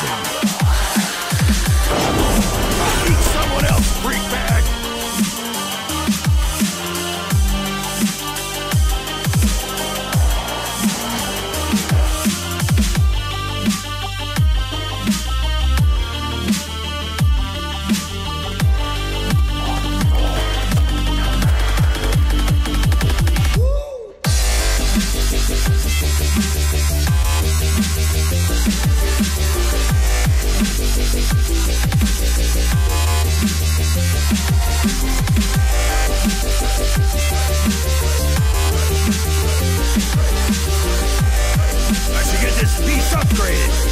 listen. straight.